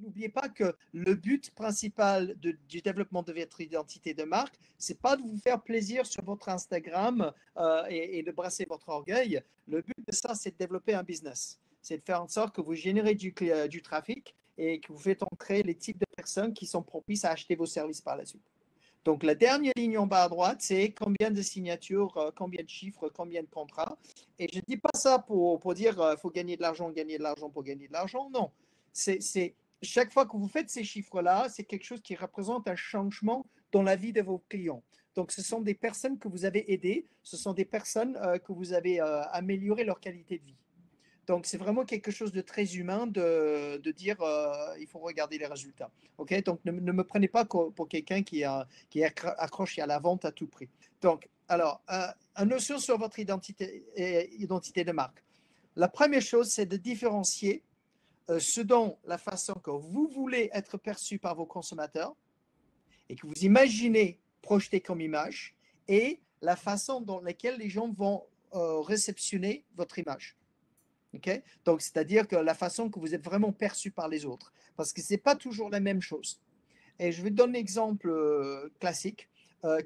n'oubliez pas que le but principal du développement de votre identité de marque, c'est pas de vous faire plaisir sur votre Instagram euh, et, de brasser votre orgueil. Le but de ça, c'est de développer un business. C'est de faire en sorte que vous générez du, euh, du trafic et que vous faites entrer les types de personnes qui sont propices à acheter vos services par la suite. Donc, la dernière ligne en bas à droite, c'est combien de signatures, euh, combien de chiffres, combien de contrats. Et je ne dis pas ça pour, pour dire qu'il faut gagner de l'argent, gagner de l'argent pour gagner de l'argent. Non. C'est chaque fois que vous faites ces chiffres-là, c'est quelque chose qui représente un changement dans la vie de vos clients. Donc, ce sont des personnes que vous avez aidées, ce sont des personnes euh, que vous avez euh, amélioré leur qualité de vie. Donc, c'est vraiment quelque chose de très humain de, de dire euh, il faut regarder les résultats. ok? Donc, ne, me prenez pas pour quelqu'un qui, qui est accroché à la vente à tout prix. Donc, alors, une notion sur votre identité, identité de marque. La première chose, c'est de différencier euh, ce dont la façon que vous voulez être perçu par vos consommateurs et que vous imaginez projeter comme image et la façon dans laquelle les gens vont euh, réceptionner votre image. ok? Donc, c'est-à-dire que la façon que vous êtes vraiment perçu par les autres. Parce que ce n'est pas toujours la même chose. Et je vais donner un exemple euh, classique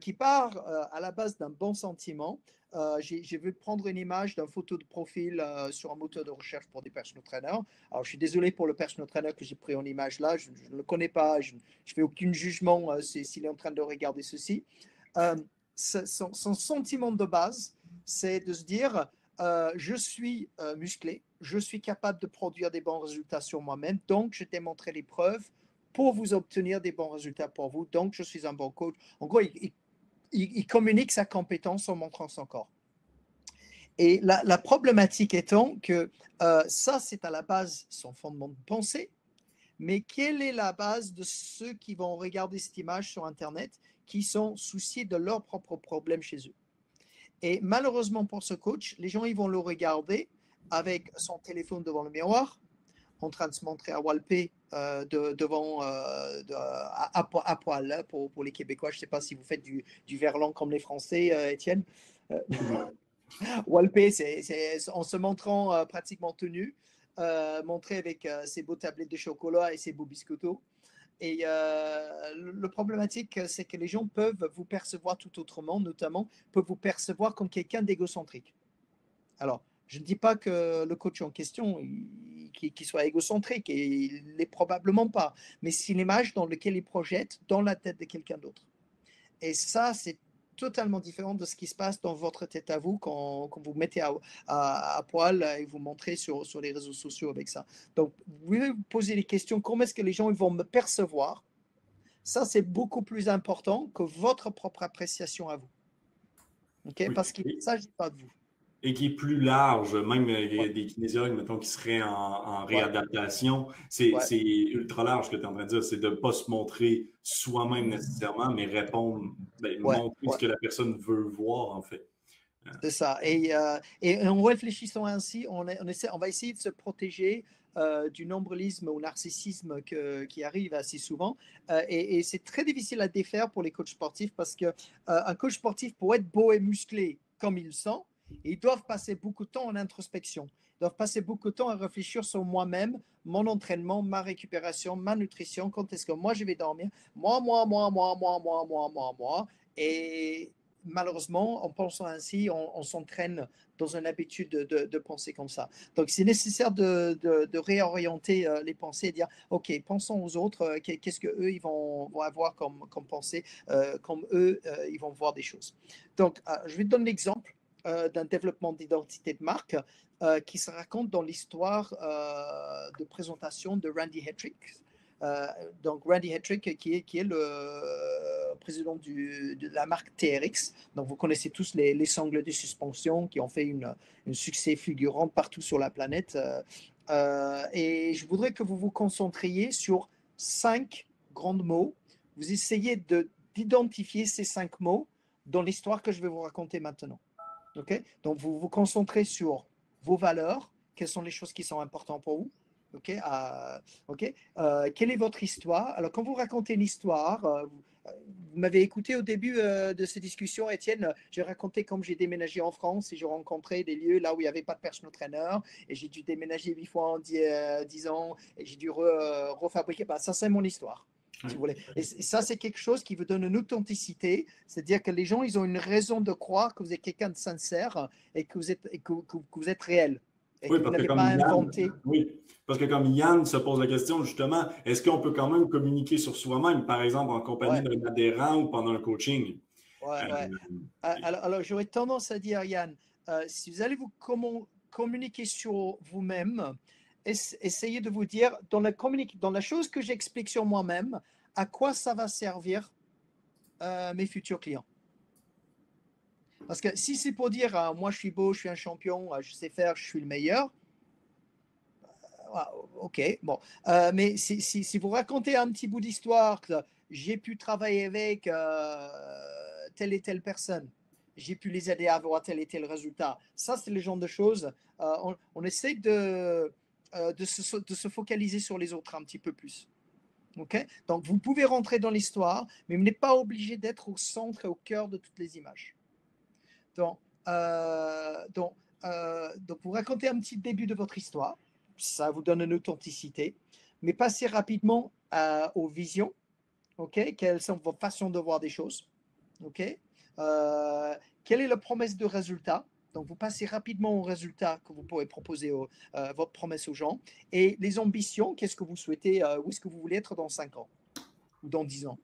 qui part à la base d'un bon sentiment euh, j'ai vu prendre une image d'une photo de profil euh, sur un moteur de recherche pour des personal trainers. Alors, je suis désolé pour le personal trainer que j'ai pris en image là. Je ne le connais pas. Je ne fais aucun jugement euh, s'il est en train de regarder ceci. Son, son, sentiment de base, c'est de se dire je suis musclé, je suis capable de produire des bons résultats sur moi-même, donc je t'ai montré les preuves pour vous obtenir des bons résultats pour vous. Donc, je suis un bon coach. En gros, il, il, communique sa compétence en montrant son corps. Et la, problématique étant que euh, ça, c'est à la base son fondement de pensée, mais quelle est la base de ceux qui vont regarder cette image sur Internet, qui sont souciés de leurs propres problèmes chez eux? Et malheureusement pour ce coach, les gens, ils vont le regarder avec son téléphone devant le miroir, en train de se montrer à Walpé euh, devant euh, à, poil hein, pour, les Québécois. Je ne sais pas si vous faites du, du verlan comme les Français, euh, Étienne. Walpé, c'est en se montrant pratiquement tenu, montré avec ses beaux tablettes de chocolat et ses beaux biscottos. Et le, problématique, c'est que les gens peuvent vous percevoir tout autrement, notamment peuvent vous percevoir comme quelqu'un d'égocentrique. Alors, je ne dis pas que le coach en question, qui, soit égocentrique, et il l'est probablement pas, mais c'est l'image dans laquelle il projette dans la tête de quelqu'un d'autre. Et ça, c'est totalement différent de ce qui se passe dans votre tête à vous quand, quand vous mettez à, à, poil et vous montrez sur, sur les réseaux sociaux avec ça. Donc, vous pouvez vous poser les questions, comment est-ce que les gens ils vont me percevoir? Ça, c'est beaucoup plus important que votre propre appréciation à vous. ok? Parce qu'il ne s'agit pas de vous et qui est plus large, même euh, des kinésiologues, mettons, qui seraient en, réadaptation, c'est ultra large ce que tu es en train de dire. C'est de ne pas se montrer soi-même nécessairement, mais répondre, ben, montrer ce que la personne veut voir, en fait. Euh. C'est ça. Et, euh, et, en réfléchissant ainsi, on, on, essaie, on va essayer de se protéger du nombrilisme ou narcissisme que, qui arrive assez souvent. et, et c'est très difficile à défaire pour les coachs sportifs parce qu'un un coach sportif, pour être beau et musclé comme il ils doivent passer beaucoup de temps en introspection. Ils doivent passer beaucoup de temps à réfléchir sur moi-même, mon entraînement, ma récupération, ma nutrition, quand est-ce que moi je vais dormir, moi, moi, moi, moi, moi, moi, moi, moi, moi. Et malheureusement, en pensant ainsi, on, s'entraîne dans une habitude de, penser comme ça. Donc, c'est nécessaire de, réorienter euh, les pensées et dire, OK, pensons aux autres, euh, qu'est-ce qu'eux, ils vont, avoir comme, comme pensée, euh, comme eux, ils vont voir des choses. Donc, je vais te donner l'exemple euh, d'un développement d'identité de marque euh, qui se raconte dans l'histoire euh, de présentation de Randy Hetrick. donc Randy Hetrick qui est, qui est le président de la marque TRX. Donc vous connaissez tous les, les sangles de suspension qui ont fait une, un succès fulgurant partout sur la planète. et je voudrais que vous vous concentriez sur cinq grands mots. Vous essayez d'identifier ces cinq mots dans l'histoire que je vais vous raconter maintenant. Donc, vous vous concentrez sur vos valeurs, quelles sont les choses qui sont importantes pour vous? ok, euh. Euh, quelle est votre histoire? Alors, quand vous racontez une histoire, euh, vous m'avez écouté au début de cette discussion, Étienne. J'ai raconté comme j'ai déménagé en France et j'ai rencontré des lieux là où il n'y avait pas de personal trainer et j'ai dû déménager huit fois en dix, ans et j'ai dû refabriquer. Bah, ça, c'est mon histoire. Si vous voulez. Et ça, c'est quelque chose qui vous donne une authenticité, c'est-à-dire que les gens, ils ont une raison de croire que vous êtes quelqu'un de sincère et que vous êtes, et que, vous êtes réel. Et oui, que vous n'avez pas inventé. Oui, parce que comme Yann se pose la question, justement, est-ce qu'on peut quand même communiquer sur soi-même, par exemple en compagnie d'un adhérent ou pendant un coaching? Ouais, euh, ah, alors, alors j'aurais tendance à dire, Yann, euh, si vous allez vous communiquer sur vous-même, essayez de vous dire, dans la, dans la chose que j'explique sur moi-même, à quoi ça va servir euh, mes futurs clients. Parce que si c'est pour dire, euh, moi je suis beau, je suis un champion, euh, je sais faire, je suis le meilleur, ok, bon. mais si, vous racontez un petit bout d'histoire, j'ai pu travailler avec telle et telle personne, j'ai pu les aider à avoir tel et tel résultat, ça c'est le genre de choses. On, on, essaie de, se, focaliser sur les autres un petit peu plus. Donc, vous pouvez rentrer dans l'histoire, mais vous n'êtes pas obligé d'être au centre et au cœur de toutes les images. Donc, euh, euh, vous racontez un petit début de votre histoire, ça vous donne une authenticité, mais passez rapidement euh, aux visions, ok? Quelles sont vos façons de voir des choses, ok? Quelle est la promesse de résultat? Donc, vous passez rapidement au résultat que vous pourrez proposer euh, votre promesse aux gens. Et les ambitions, qu'est-ce que vous souhaitez, euh, où est-ce que vous voulez être dans 5 ans ou dans 10 ans